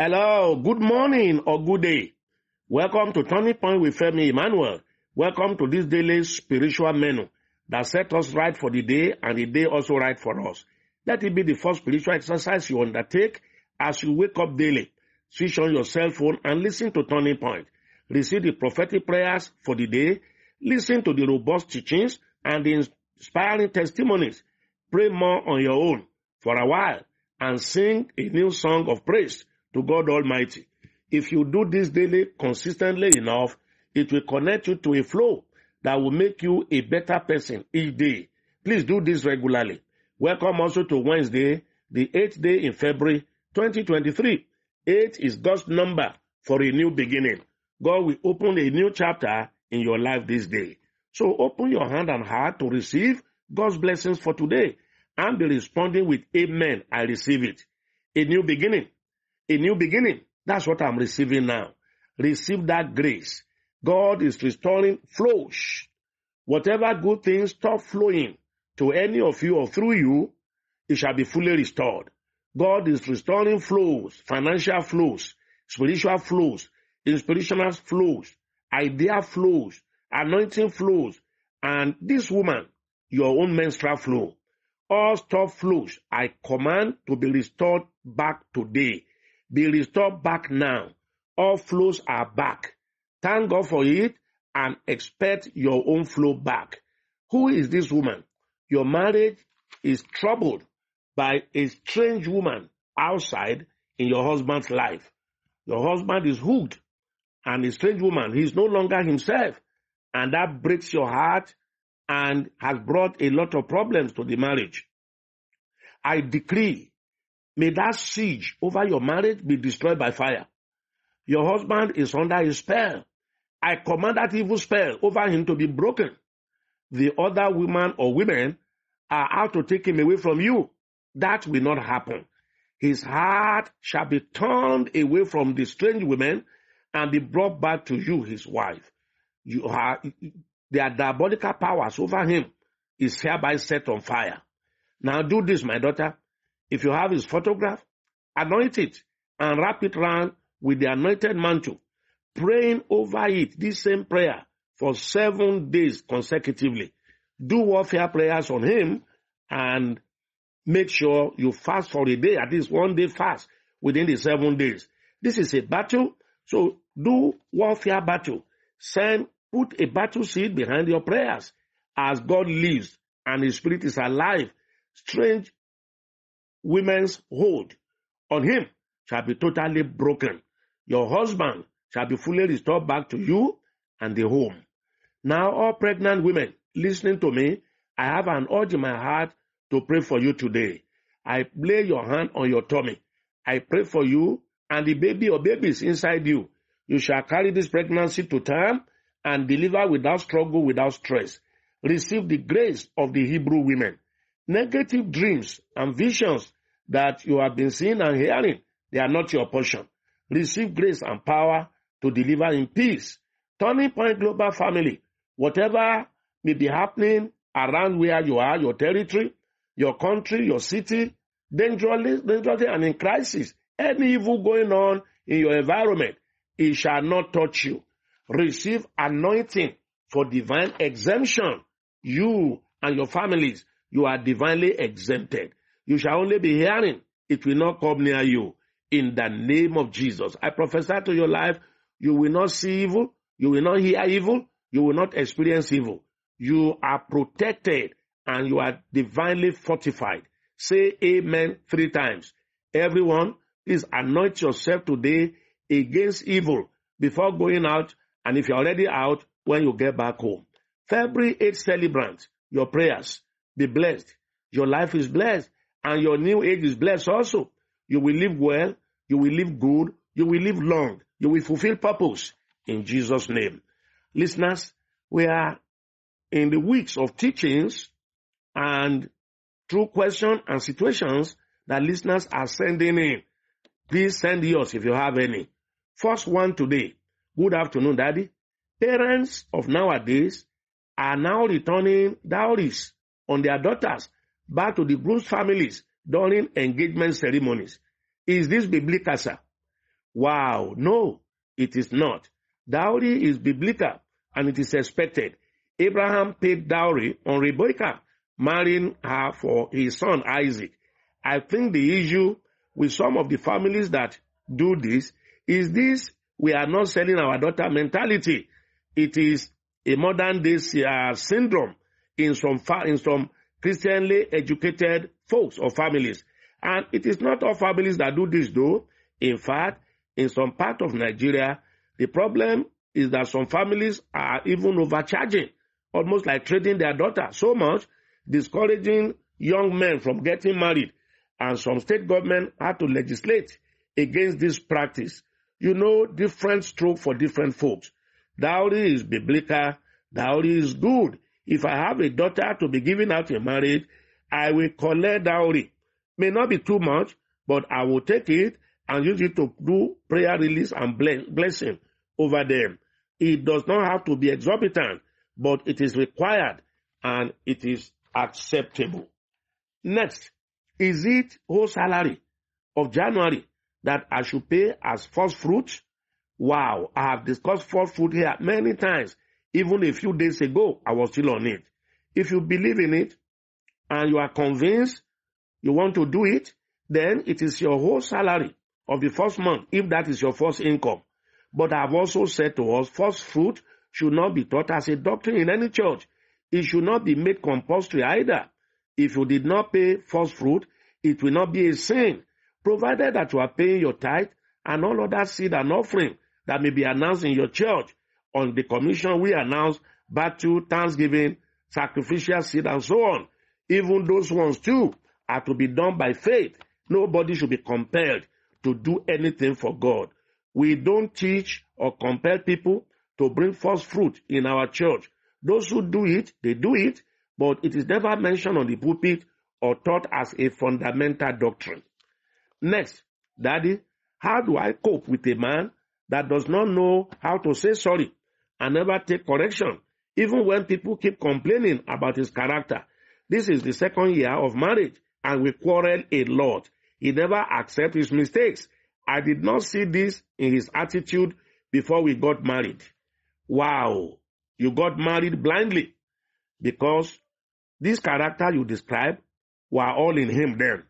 Hello, good morning or good day. Welcome to Turning Point with Femi Emmanuel. Welcome to this daily spiritual menu that set us right for the day and the day also right for us. Let it be the first spiritual exercise you undertake as you wake up daily. Switch on your cell phone and listen to Turning Point. Receive the prophetic prayers for the day. Listen to the robust teachings and the inspiring testimonies. Pray more on your own for a while and sing a new song of praise to God Almighty. If you do this daily consistently enough, it will connect you to a flow that will make you a better person each day. Please do this regularly. Welcome also to Wednesday, the eighth day in February 2023. Eight is God's number for a new beginning. God will open a new chapter in your life this day. So open your hand and heart to receive God's blessings for today and be responding with Amen. I receive it. A new beginning. A new beginning. That's what I'm receiving now. Receive that grace. God is restoring flows. Whatever good things stop flowing to any of you or through you, it shall be fully restored. God is restoring flows, financial flows, spiritual flows, inspirational flows, idea flows, anointing flows, and this woman, your own menstrual flow. All stop flows, I command to be restored back today. Be restored back now. All flows are back. Thank God for it and expect your own flow back. Who is this woman? Your marriage is troubled by a strange woman outside in your husband's life. Your husband is hooked and a strange woman. He is no longer himself. And that breaks your heart and has brought a lot of problems to the marriage. I decree, may that siege over your marriage be destroyed by fire. Your husband is under a spell. I command that evil spell over him to be broken. The other woman or women are out to take him away from you. That will not happen. His heart shall be turned away from the strange women and be brought back to you, his wife. You are, their diabolical powers over him is hereby set on fire. Now do this, my daughter. If you have his photograph, anoint it and wrap it round with the anointed mantle, praying over it, this same prayer, for seven days consecutively. Do warfare prayers on him and make sure you fast for a day, at least one day fast within the seven days. This is a battle, so do warfare battle. Send, put a battle seed behind your prayers. As God lives and His Spirit is alive, strange women's hold on Him shall be totally broken. Your husband shall be fully restored back to you and the home. Now, all pregnant women listening to me, I have an urge in my heart to pray for you today. I lay your hand on your tummy. I pray for you and the baby or babies inside you. You shall carry this pregnancy to term and deliver without struggle, without stress. Receive the grace of the Hebrew women. Negative dreams and visions that you have been seeing and hearing, they are not your portion. Receive grace and power to deliver in peace. Turning Point Global Family, whatever may be happening around where you are, your territory, your country, your city, dangerously, dangerously and in crisis, any evil going on in your environment, it shall not touch you. Receive anointing for divine exemption. You and your families, you are divinely exempted. You shall only be hearing, it will not come near you. In the name of Jesus, I prophesy to your life, you will not see evil, you will not hear evil, you will not experience evil. You are protected and you are divinely fortified. Say amen three times. Everyone, please anoint yourself today against evil before going out and if you're already out, when you get back home. February 8th celebrant, your prayers, be blessed. Your life is blessed and your new age is blessed also. You will live well, you will live good, you will live long, you will fulfill purpose in Jesus' name. Listeners, we are in the weeks of teachings and through questions and situations that listeners are sending in. Please send yours if you have any. First one today. Good afternoon, Daddy. Parents of nowadays are now returning dowries on their daughters back to the groom's families during engagement ceremonies. Is this biblical, sir? Wow, no, it is not. Dowry is biblical and it is expected. Abraham paid dowry on Rebekah, marrying her for his son Isaac. I think the issue with some of the families that do this is this we are not selling our daughter mentality. It is a modern day uh, syndrome in some fa- in some Christianly educated folks or families. And it is not all families that do this though. In fact, in some part of Nigeria, the problem is that some families are even overcharging, almost like trading their daughter so much, discouraging young men from getting married. And some state government had to legislate against this practice. You know, different stroke for different folks. Dowry is biblical. Dowry is good. If I have a daughter to be given out in marriage, I will collect dowry. May not be too much, but I will take it and use it to do prayer release and blessing over them. It does not have to be exorbitant, but it is required and it is acceptable. Next, is it whole salary of January that I should pay as first fruit? Wow, I have discussed first fruit here many times. Even a few days ago, I was still on it. If you believe in it and you are convinced you want to do it, then it is your whole salary of the first month, if that is your first income. But I've also said to us, first fruit should not be taught as a doctrine in any church. It should not be made compulsory either. If you did not pay first fruit, it will not be a sin, provided that you are paying your tithe and all other seed and offering that may be announced in your church. On the commission, we announce battle, thanksgiving, sacrificial seed, and so on. Even those ones too are to be done by faith. Nobody should be compelled to do anything for God. We don't teach or compel people to bring first fruit in our church. Those who do it, they do it, but it is never mentioned on the pulpit or taught as a fundamental doctrine. Next, Daddy, how do I cope with a man that does not know how to say sorry and never take correction, even when people keep complaining about his character? This is the second year of marriage and we quarrel a lot. He never accepts his mistakes. I did not see this in his attitude before we got married. Wow, you got married blindly because this character you describe were all in him then.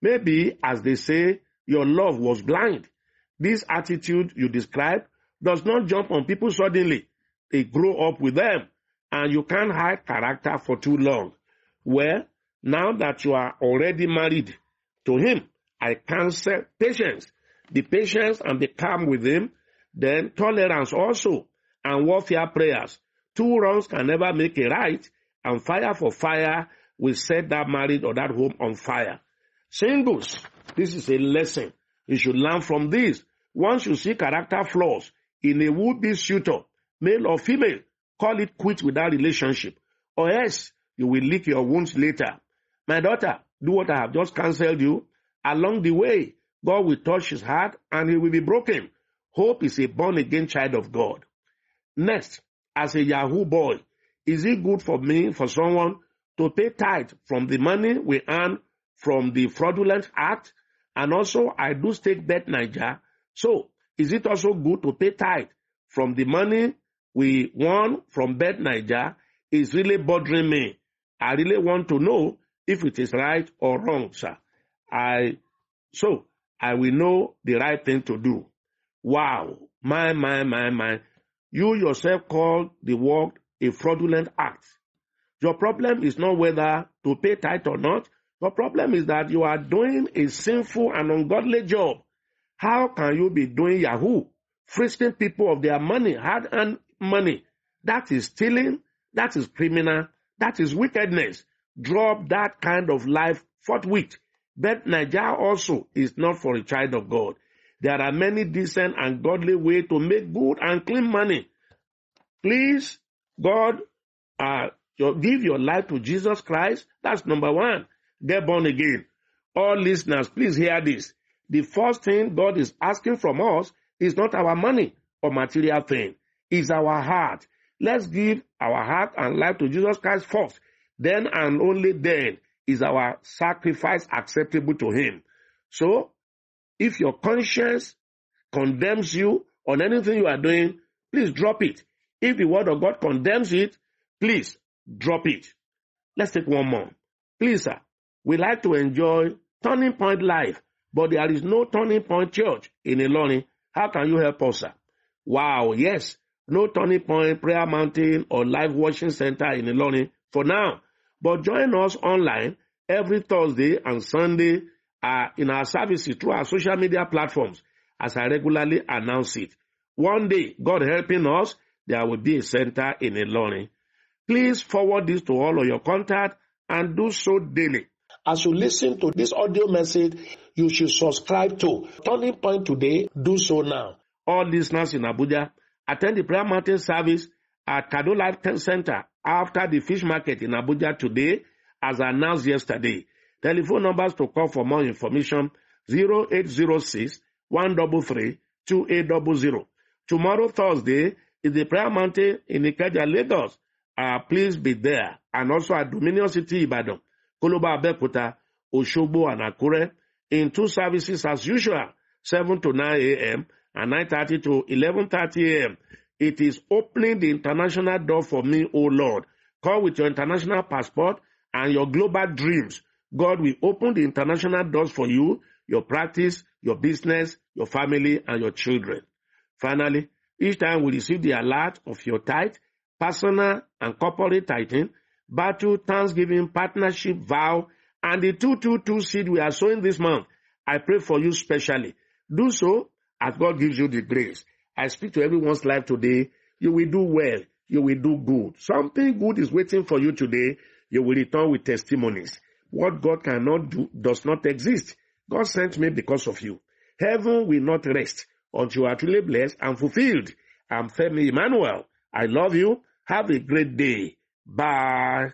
Maybe, as they say, your love was blind. This attitude you describe does not jump on people suddenly. They grow up with them, and you can't hide character for too long. Well, now that you are already married to him, I counsel patience. Be patient and be calm with him. Then tolerance also and warfare prayers. Two wrongs can never make a right, and fire for fire will set that marriage or that home on fire. Singles, this is a lesson. You should learn from this. Once you see character flaws in a would-be suitor, male or female, call it quit with that relationship, or else you will lick your wounds later. My daughter, do what I have just counseled you. Along the way, God will touch his heart and he will be broken. Hope is a born again child of God. Next, as a Yahoo boy, is it good for me, for someone, to pay tithe from the money we earn from the fraudulent act? And also, I do stake Bet9ja. So, is it also good to pay tithe from the money we won from Bet9ja? Is really bothering me. I really want to know if it is right or wrong, sir. I, so I will know the right thing to do. Wow. My, my, my, my. You yourself called the work a fraudulent act. Your problem is not whether to pay tithe or not. Your problem is that you are doing a sinful and ungodly job. How can you be doing Yahoo, frisking people of their money, hard-earned money? That is stealing. That is criminal. That is wickedness drop that kind of life forthwith. Bet9ja also is not for a child of God. There are many decent and godly ways to make good and clean money. Please, God, uh, give your life to Jesus Christ. That's number one. Get born again. All listeners, please hear this. The first thing God is asking from us is not our money or material thing. It's our heart. Let's give our heart and life to Jesus Christ first. Then and only then is our sacrifice acceptable to Him. So, if your conscience condemns you on anything you are doing, please drop it. If the word of God condemns it, please drop it. Let's take one more. Please, sir, we like to enjoy Turning Point Life, but there is no Turning Point Church in Ilorin. How can you help us, sir? Wow, yes, no Turning Point Prayer Mountain or Live Worship Center in Ilorin for now. But join us online every Thursday and Sunday uh, in our services through our social media platforms as I regularly announce it. One day, God helping us, there will be a center in Ilorin. Please forward this to all of your contacts and do so daily. As you listen to this audio message, you should subscribe to Turning Point Today. Do so now. All listeners in Abuja, attend the prayer mountain service at Kado Life Center after the fish market in Abuja today, as announced yesterday. Telephone numbers to call for more information 0806 133 2800. Tomorrow, Thursday, is the prayer mountain in Ikeja, Lagos. Uh, please be there. And also at Dominion City, Ibadan, Koloba Abeokuta, Oshogbo, and Akure in two services as usual, 7 to 9 a.m. and 9.30 to 11.30 a.m. It is opening the international door for me, O Lord. Come with your international passport and your global dreams. God will open the international doors for you, your practice, your business, your family, and your children. Finally, each time we receive the alert of your tithe, personal and corporate tithing, battle, thanksgiving, partnership, vow, and the 222 seed we are sowing this month, I pray for you specially. Do so as God gives you the grace. I speak to everyone's life today. You will do well. You will do good. Something good is waiting for you today. You will return with testimonies. What God cannot do does not exist. God sent me because of you. Heaven will not rest until you are truly blessed and fulfilled. I'm Femi Emmanuel. I love you. Have a great day. Bye.